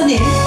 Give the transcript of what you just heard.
诉你